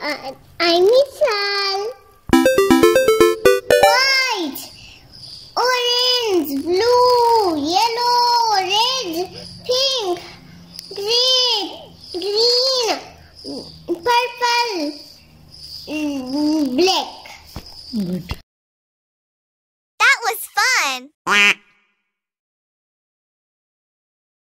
uh, I'm Missal. White, orange, blue, yellow, red, pink, green, green, purple, mm, black. Good. That was fun.